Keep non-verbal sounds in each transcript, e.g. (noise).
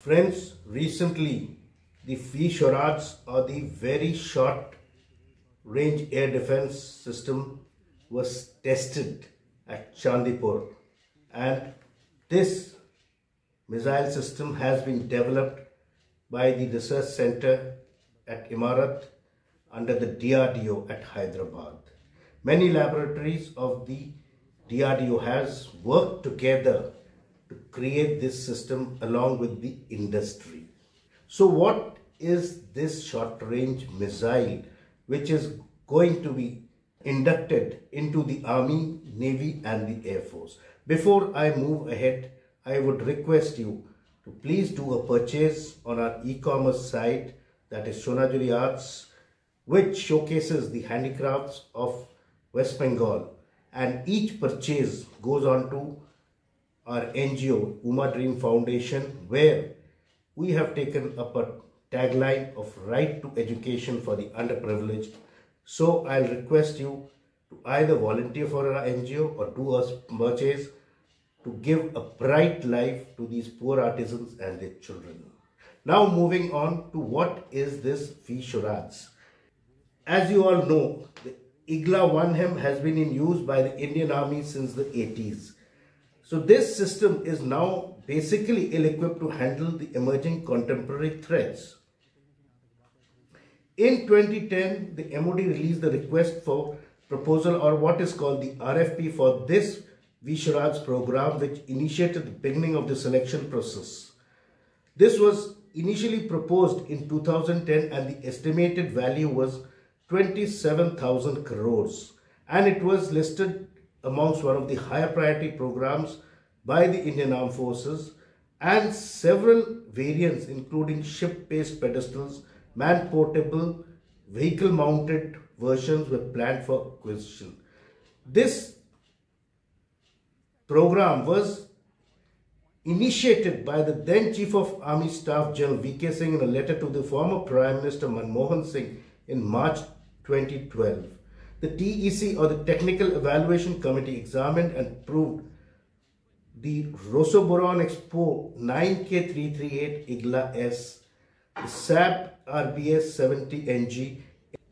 Friends, recently the VSHORADS or the very short range air defense system was tested at Chandipur and this missile system has been developed by the research center at Imarat under the DRDO at Hyderabad. Many laboratories of the DRDO has worked together to create this system along with the industry. So what is this short range missile which is going to be inducted into the Army, Navy and the Air Force? Before I move ahead, I would request you to please do a purchase on our e-commerce site that is Sonajuri Arts which showcases the handicrafts of West Bengal and each purchase goes on to our NGO, Uma Dream Foundation, where we have taken up a tagline of right to education for the underprivileged. So I'll request you to either volunteer for our NGO or do a purchase to give a bright life to these poor artisans and their children. Now moving on to what is this VSHORADS. As you all know, the Igla 1M has been in use by the Indian Army since the 80s. So this system is now basically ill-equipped to handle the emerging contemporary threats. In 2010, the MOD released the request for proposal or what is called the RFP for this VSHORADS program which initiated the beginning of the selection process. This was initially proposed in 2010 and the estimated value was 27,000 crores and it was listed amongst one of the higher priority programs by the Indian Armed Forces and several variants including ship-based pedestals, man-portable, vehicle-mounted versions were planned for acquisition. This program was initiated by the then Chief of Army Staff General V.K. Singh in a letter to the former Prime Minister Manmohan Singh in March 2012. The TEC or the Technical Evaluation Committee examined and proved the Rosoboronexport 9K338 IGLA S, the Saab RBS 70 NG,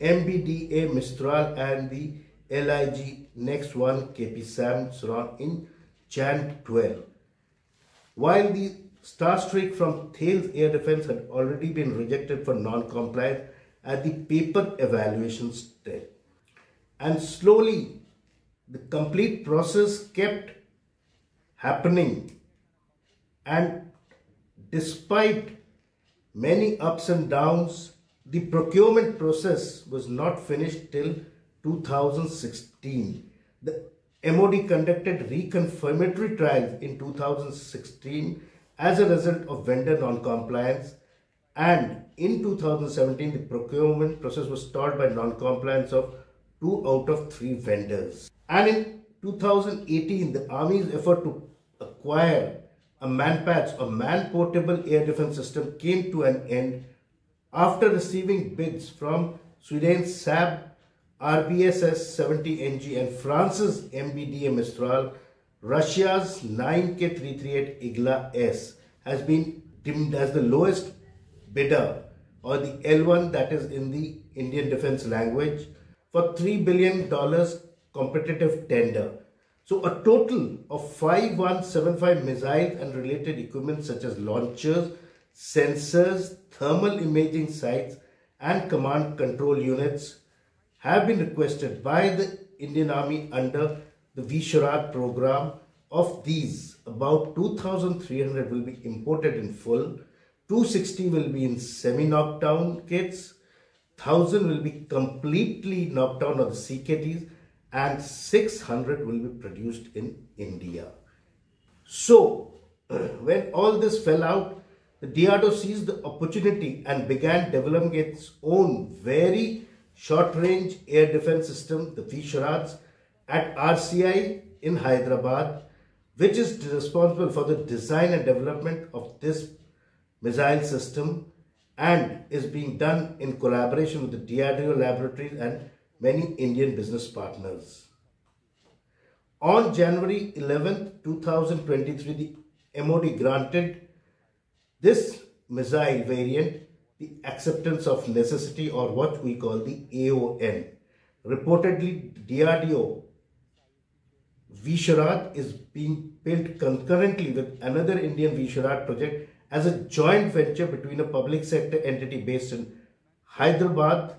MBDA Mistral and the LIG Nex1 KP SAM Suran in Jan 12. While the Starstreak from Thales Air Defense had already been rejected for non-compliance at the paper evaluation stage. And slowly the complete process kept happening and despite many ups and downs, the procurement process was not finished till 2016. The MOD conducted reconfirmatory trials in 2016 as a result of vendor non-compliance and in 2017 the procurement process was stalled by non-compliance of two out of three vendors. And in 2018 the Army's effort to acquire a MANPADS or man-portable air defense system came to an end after receiving bids from Sweden's Saab RBSS 70NG and France's MBDA Mistral, Russia's 9K338 Igla S has been deemed as the lowest bidder or the L1 that is in the Indian defense language for $3 billion competitive tender. So a total of 5175 missiles and related equipment such as launchers, sensors, thermal imaging sights and command control units have been requested by the Indian Army under the VSHORADS program. Of these, about 2,300 will be imported in full, 260 will be in semi-knocked down kits, 1000 will be completely knocked down on the CKTs and 600 will be produced in India. So, (clears throat) when all this fell out, the DRDO seized the opportunity and began developing its own very short-range air defense system, the VSHORADS, at RCI in Hyderabad, which is responsible for the design and development of this missile system and is being done in collaboration with the DRDO laboratories and many Indian business partners. On January 11, 2023, the MOD granted This missile variant, the acceptance of necessity or what we call the AON, reportedly DRDO VSHORADS is being built concurrently with another Indian VSHORADS project as a joint venture between a public sector entity based in Hyderabad,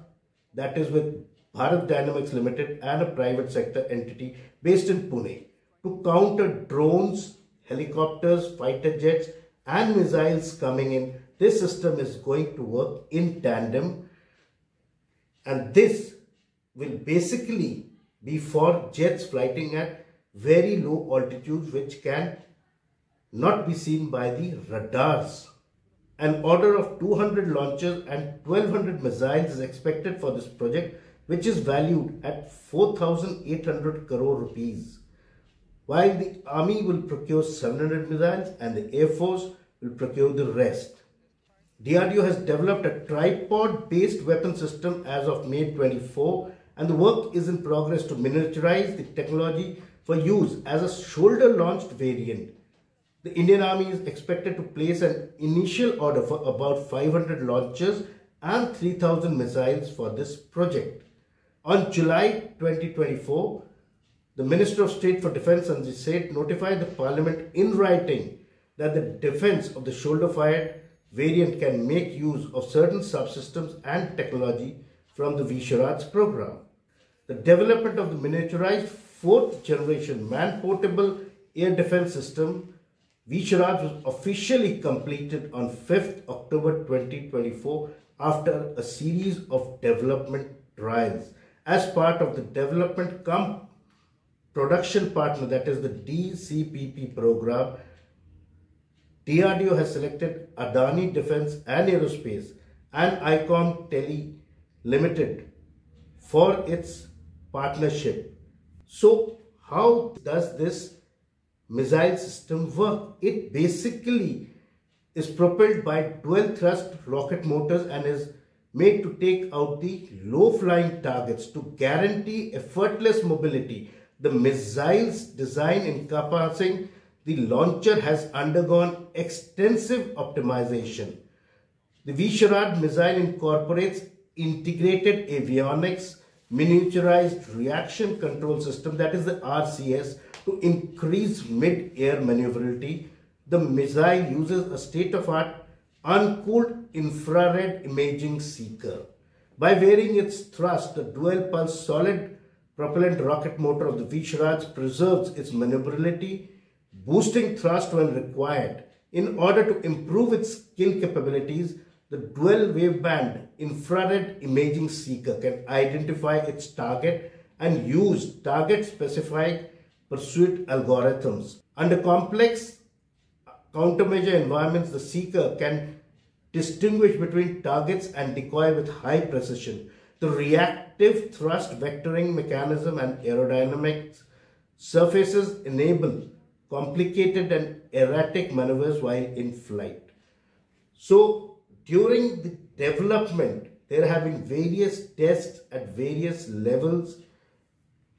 that is with Bharat Dynamics Limited, and a private sector entity based in Pune to counter drones, helicopters, fighter jets, and missiles coming in. This system is going to work in tandem, and this will basically be for jets flying at very low altitudes which can not be seen by the radars. An order of 200 launchers and 1200 missiles is expected for this project which is valued at 4800 crore rupees. While the army will procure 700 missiles and the air force will procure the rest. DRDO has developed a tripod based weapon system as of May 24 and the work is in progress to miniaturize the technology for use as a shoulder-launched variant. The Indian Army is expected to place an initial order for about 500 launchers and 3000 missiles for this project. On July 2024, the Minister of State for Defence Sanjay Seth notified the Parliament in writing that the defence of the shoulder-fired variant can make use of certain subsystems and technology from the VSHORADS program. The development of the miniaturized fourth generation man-portable air defense system VSHORADS was officially completed on 5th October 2024 after a series of development trials. As part of the development come production partner that is the DCPP program, DRDO has selected Adani Defense and Aerospace and Icomm Tele Limited for its partnership so how does this missile system work? It basically is propelled by dual thrust rocket motors and is made to take out the low flying targets to guarantee effortless mobility. The missile's design encompassing the launcher has undergone extensive optimization. The VSHORADS missile incorporates integrated avionics, miniaturized reaction control system that is the RCS to increase mid-air maneuverability. The missile uses a state-of-art uncooled infrared imaging seeker. By varying its thrust, the dual pulse solid propellant rocket motor of the VSHORADS preserves its maneuverability, boosting thrust when required. In order to improve its kill capabilities, the dual waveband infrared imaging seeker can identify its target and use target specified pursuit algorithms. Under complex countermeasure environments, the seeker can distinguish between targets and decoy with high precision. The reactive thrust vectoring mechanism and aerodynamics surfaces enable complicated and erratic maneuvers while in flight. So during the development, there have been various tests at various levels,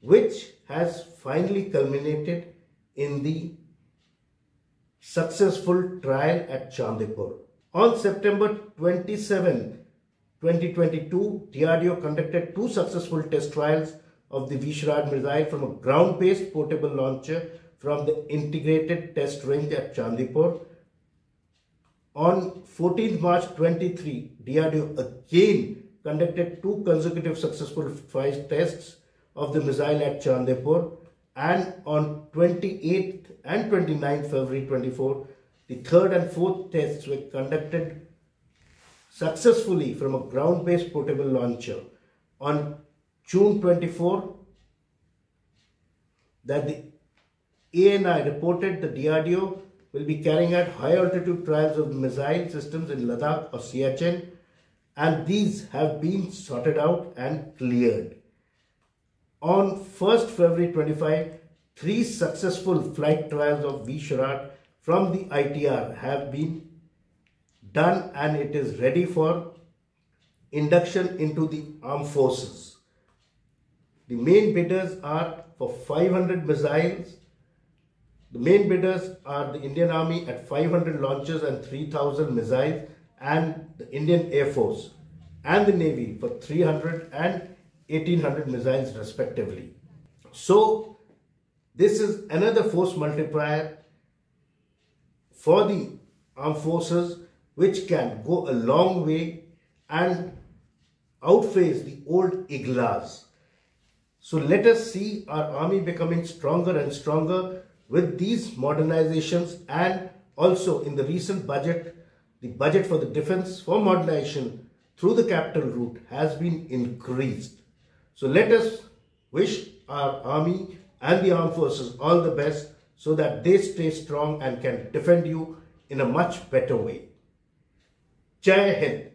which has finally culminated in the successful trial at Chandipur. On September 27, 2022, DRDO conducted two successful test trials of the VSHORADS missile from a ground-based portable launcher from the integrated test range at Chandipur on 14th March 23, DRDO again conducted two consecutive successful flight tests of the missile at Chandipur and on 28th and 29th February 24, the third and fourth tests were conducted successfully from a ground-based portable launcher. On June 24, that the ANI reported the DRDO will be carrying out high altitude trials of missile systems in Ladakh or Siachen and these have been sorted out and cleared. On 1st February 25, three successful flight trials of VSHORADS from the ITR have been done and it is ready for induction into the armed forces. The main bidders are for 500 missiles The main bidders are the Indian Army at 500 launchers and 3000 missiles and the Indian Air Force and the Navy for 300 and 1800 missiles respectively. So this is another force multiplier for the armed forces which can go a long way and outface the old IGLAs. So let us see our army becoming stronger and stronger with these modernizations and also in the recent budget, the budget for the defense for modernization through the capital route has been increased. So let us wish our army and the armed forces all the best so that they stay strong and can defend you in a much better way. Jai Hind.